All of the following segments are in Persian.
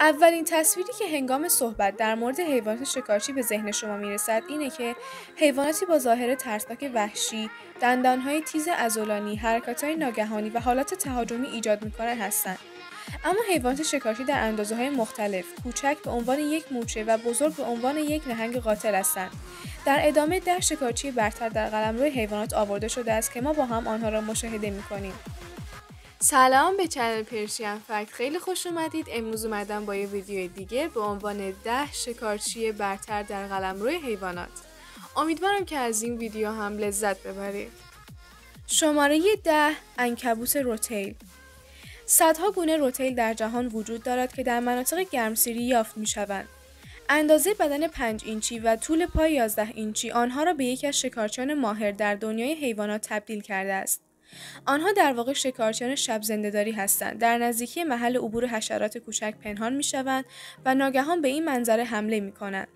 اولین تصویری که هنگام صحبت در مورد حیوانات شکارچی به ذهن شما می‌رسد اینه که حیواناتی با ظاهر ترسناک وحشی، دندانهای تیز ازولانی، حرکاتهای ناگهانی و حالات تهاجمی ایجاد می‌کنن هستند. اما حیوانات شکارچی در اندازه های مختلف، کوچک به عنوان یک موچه و بزرگ به عنوان یک نهنگ قاتل هستند. در ادامه ده شکارچی برتر در قلمرو حیوانات آورده شده است که ما با هم آنها را مشاهده می‌کنیم. سلام به چنل پرشین فکت. خیلی خوش اومدید. امروز اومدم با یه ویدیو دیگه به عنوان ده شکارچی برتر در قلمرو حیوانات. امیدوارم که از این ویدیو هم لذت ببرید. شماره ده انکبوت روتیل. صدها گونه روتیل در جهان وجود دارد که در مناطق گرمسیری یافت می شوند. اندازه بدن 5 اینچی و طول پای 11 اینچی آنها را به یکی از شکارچیان ماهر در دنیای حیوانات تبدیل کرده است. آنها در واقع شکارچیان شب زندهداری هستند. در نزدیکی محل عبور حشرات کوچک پنهان می شوند و ناگهان به این منظره حمله می کنند.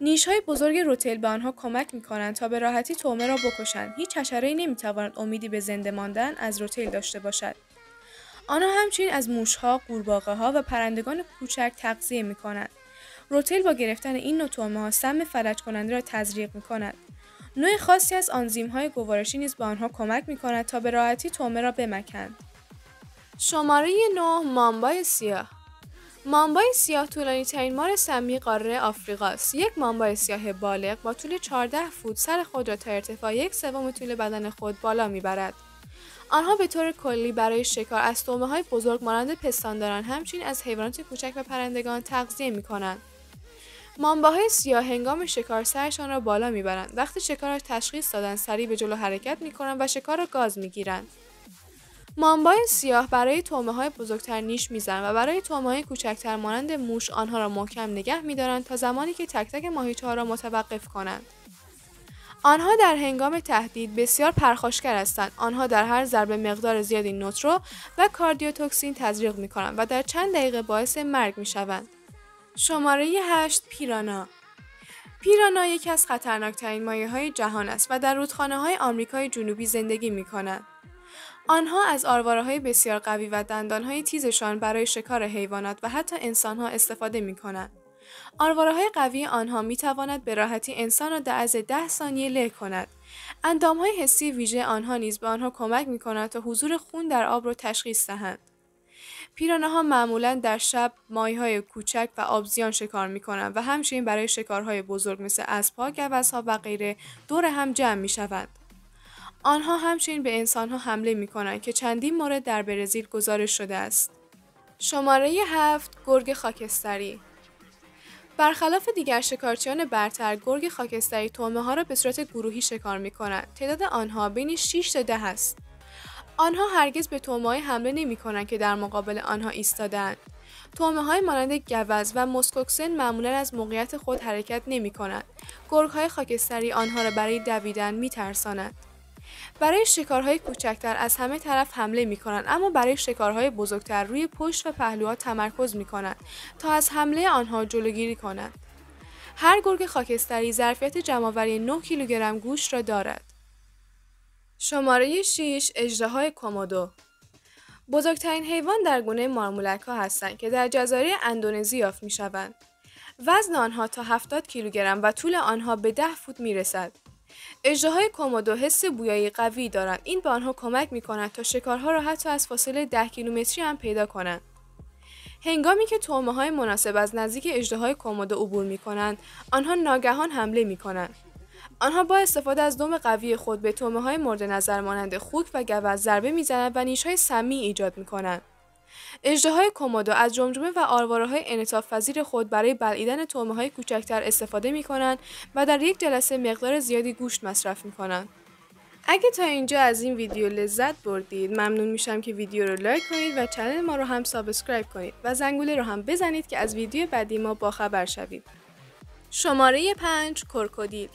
نیش های بزرگ روتل به آنها کمک می کنند تا به راحتی تومه را بکشند. هیچ حشره نمی تواند امیدی به زنده ماندن از روتل داشته باشد. آنها همچنین از موشها، قورباغه ها و پرندگان کوچک تغذیه می کنند. روتل با گرفتن این نوع ها سم فلج کننده را تزریق می کند. نوع خاصی از آنزیم های گوارشی نیز به آنها کمک می کند تا به راحتی تومه را بمکند. شماره 9 مامبای سیاه مامبای سیاه طولانی ترین مار سمی قاره آفریقاست. یک مامبای سیاه بالغ با طول 14 فوت سر خود را تا ارتفاع یک سوم طول بدن خود بالا می‌برد. آنها به طور کلی برای شکار از تومه های بزرگ مانند پستانداران همچنین از حیوانات کوچک و پرندگان تغذیه می کنند. مامباهای سیاه هنگام شکار سرشان را بالا می‌برند. وقتی شکار را تشخیص دادن سریع به جلو حرکت می‌کنند و شکار را گاز می‌گیرند. مامبای سیاه برای تومه های بزرگتر نیش می‌زنند و برای تومه های کوچکتر مانند موش آنها را محکم نگه میدارند تا زمانی که تک تک ماهیچه ها را متوقف کنند. آنها در هنگام تهدید بسیار پرخاشگر هستند. آنها در هر ضربه مقدار زیادی نوترو و کاردیوتوکسین تزریق می کنند و در چند دقیقه باعث مرگ می شوند. شماره 8 پیرانا پیرانا یکی از خطرناکترین مایه های جهان است و در رودخانه های آمریکای جنوبی زندگی می کنند. آنها از آرواره های بسیار قوی و دندان های تیزشان برای شکار حیوانات و حتی انسان ها استفاده می کنند. آرواره های قوی آنها می تواند به راحتی انسان را در از ده ثانیه له کند. اندام های حسی ویژه آنها نیز به آنها کمک می کند تا حضور خون در آب را تشخیص دهند. پیرانه ها معمولا در شب های کوچک و آبزیان شکار می کنند و همچنین برای شکارهای بزرگ مثل اسبها، گوزها و غیره دور هم جمع می شوند. آنها همچنین به انسانها حمله می کنند که چندین مورد در برزیل گزارش شده است. شماره هفت گرگ خاکستری برخلاف دیگر شکارچیان برتر گرگ خاکستری تومه ها را به صورت گروهی شکار می کنند. تعداد آنها بین 6 تا 10 است. آنها هرگز به تومه حمله نمی کنند که در مقابل آنها ایستادند. تومه های مانند گوز و مسکوکسن معمولا از موقعیت خود حرکت نمی کنند. گرگ های خاکستری آنها را برای دویدن می ترسانند. برای شکارهای کوچکتر از همه طرف حمله می کنند اما برای شکارهای بزرگتر روی پشت و پهلوها تمرکز می کنند تا از حمله آنها جلوگیری کنند. هر گرگ خاکستری ظرفیت جمعآوری 9 کیلوگرم گوشت را دارد. شماره 6 اژدهای کومودو بزرگترین حیوان در گونه مارمولک ها هستند که در جزایر اندونزی یافت می شوند. وزن آنها تا 70 کیلوگرم و طول آنها به 10 فوت می رسد. اژدهای کومودو حس بویایی قوی دارند. این به آنها کمک می کند تا شکارها را حتی از فاصله 10 کیلومتری هم پیدا کنند. هنگامی که تومه های مناسب از نزدیک اژدهای کومودو عبور می کنند، آنها ناگهان حمله می کنند. آنها با استفاده از دم قوی خود به طعمه های مورد نظر مانند خوک و گوزن ضربه می‌زنند و نیش های سمی ایجاد می کنند. اژدهای کومودو از جمجمه و آرواره های انعطاف پذیر خود برای بلعیدن طعمه های کوچکتر استفاده می کنند و در یک جلسه مقدار زیادی گوشت مصرف می کنند. اگه تا اینجا از این ویدیو لذت بردید ممنون میشم که ویدیو رو لایک کنید و channel ما رو هم subscribe کنید و زنگوله رو هم بزنید که از ویدیو بعدی ما باخبر شوید. شماره 5 کرکودیل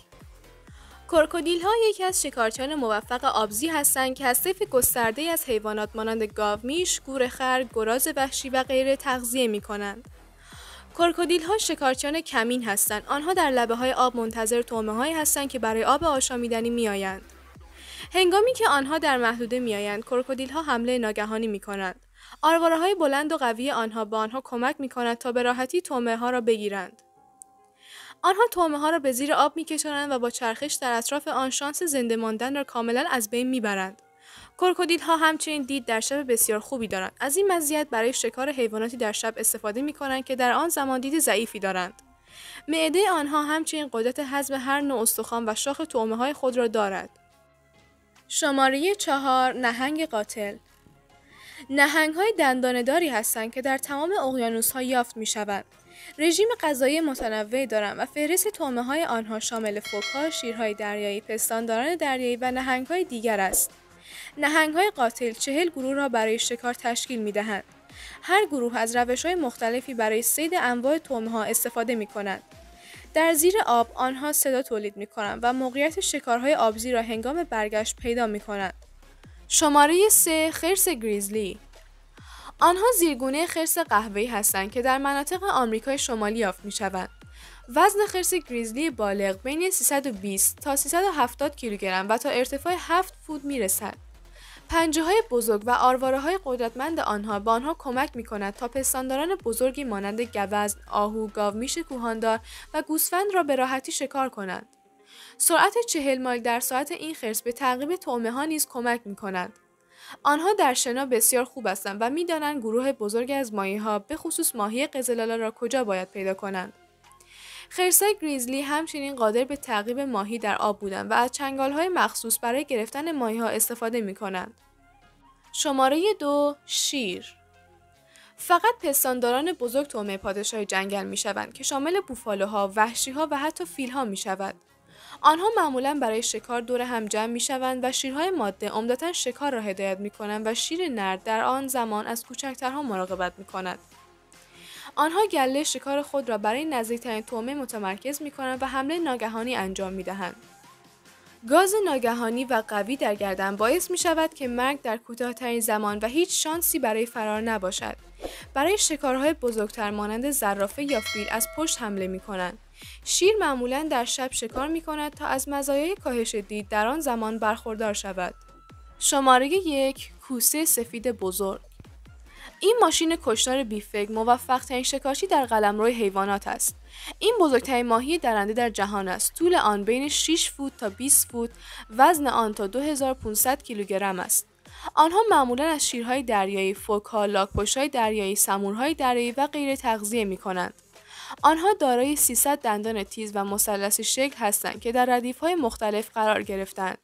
کرکودیل ها یکی از شکارچیان موفق آبزی هستند که از طیف گسترده از حیوانات مانند گاومیش، گورخر، گراز وحشی و غیره تغذیه می کنند. کرکودیل ها شکارچیان کمین هستند. آنها در لبه های آب منتظر تومه هایی هستند که برای آب آشامیدنی می آیند. هنگامی که آنها در محدوده می آیند، کرکودیل ها حمله ناگهانی می کنند. آرواره های بلند و قوی آنها به آنها کمک می کند تا به راحتی تومه ها را بگیرند. آنها تومه ها را به زیر آب می و با چرخش در اطراف آن شانس زنده ماندن را کاملا از بین می برند. کرکودیل ها همچنین دید در شب بسیار خوبی دارند. از این مزیت برای شکار حیواناتی در شب استفاده می کنند که در آن زمان دید ضعیفی دارند. معده آنها همچنین قدرت هضم هر نوع استخوان و شاخ تومه های خود را دارد. شماره چهار نهنگ قاتل نهنگ های دندانداری هستند که در تمام اقیانوس ها یافت می شوند. رژیم غذایی متنوعی دارند و فهرست تومه های آنها شامل فوکها، شیرهای دریایی، پستانداران دریایی و نهنگ های دیگر است. نهنگ های قاتل چهل گروه را برای شکار تشکیل می دهند. هر گروه از روش های مختلفی برای سید انواع تومه ها استفاده می کنند. در زیر آب آنها صدا تولید می کنند و موقعیت شکارهای آبزی را هنگام برگشت پیدا می کنند. شماره 3 خرس گریزلی آنها زیرگونه خرس قهوه‌ای هستند که در مناطق آمریکای شمالی یافت می شوند. وزن خرس گریزلی بالغ بین 320 تا 370 کیلوگرم و تا ارتفاع 7 فوت می رسد. پنجه های بزرگ و آرواره های قدرتمند آنها به آنها کمک می کند تا پستانداران بزرگی مانند گوزن، آهو، گاومیش کوهاندار و گوسفند را به راحتی شکار کنند. سرعت چهل مایل در ساعت این خرس به تعقیب تومه ها نیز کمک می کند. آنها در شنا بسیار خوب هستند و می‌دانند گروه بزرگ از ماهی ها به خصوص ماهی قزلالا را کجا باید پیدا کنند. خرسای گریزلی همچنین قادر به تعقیب ماهی در آب بودند و از چنگال های مخصوص برای گرفتن ماهی ها استفاده می کنند. شماره دو شیر فقط پستانداران بزرگ تومه پادشاه جنگل می شوند که شامل بوفالوها، وحشیها و حتی فیلها می شود. آنها معمولا برای شکار دور هم جمع می شوند و شیرهای ماده عمدتا شکار را هدایت می کنند و شیر نرد در آن زمان از کوچکترها مراقبت می کند. آنها گله شکار خود را برای نزدیکترین تومه متمرکز می کنند و حمله ناگهانی انجام می دهند. گاز ناگهانی و قوی در گردن باعث می شود که مرگ در کوتاهترین زمان و هیچ شانسی برای فرار نباشد. برای شکارهای بزرگتر مانند زرافه یا فیل از پشت حمله می کنند. شیر معمولا در شب شکار می کند تا از مزایای کاهش دید در آن زمان برخوردار شود. شماره یک کوسه سفید بزرگ این ماشین کشتار بیفکر موفق ترین شکارچی در قلمرو حیوانات است. این بزرگترین ماهی درنده در جهان است. طول آن بین 6 فوت تا 20 فوت، وزن آن تا 2500 کیلوگرم است. آنها معمولا از شیرهای دریایی، فوکها، لاکپشتهای دریایی، سمورهای دریایی و غیره تغذیه می کنند. آنها دارای 300 دندان تیز و مثلثی شکل هستند که در ردیفهای مختلف قرار گرفتند.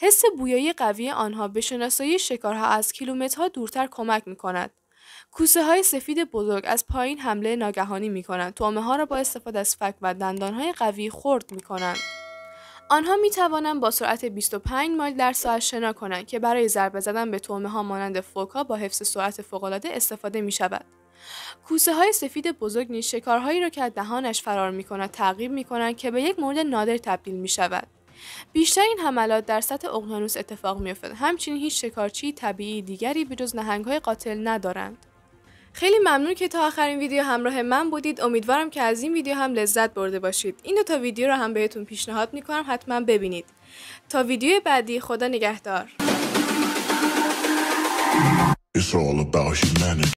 حس بویایی قوی آنها به شناسایی شکارها از کیلومترها دورتر کمک می کند. کوسه های سفید بزرگ از پایین حمله ناگهانی می کنند. تومه ها را با استفاده از فک و دندان های قوی خرد می کنند. آنها می توانند با سرعت 25 مایل در ساعت شنا کنند که برای ضربه زدن به تومه ها مانند فوکا با حفظ سرعت فوقالعاده استفاده می شود. کوسه های سفید بزرگ نیز شکارهایی را که از دهانش فرار می کند تعقیب می کنند که به یک مورد نادر تبدیل می شود. بیشتر این حملات در سطح اقیانوس اتفاق میافتد. همچنین هیچ شکارچی طبیعی دیگری به جز نهنگهای قاتل ندارند. خیلی ممنون که تا آخرین ویدیو همراه من بودید. امیدوارم که از این ویدیو هم لذت برده باشید. این دو تا ویدیو رو هم بهتون پیشنهاد می‌کنم. حتما ببینید. تا ویدیو بعدی خدا نگهدار.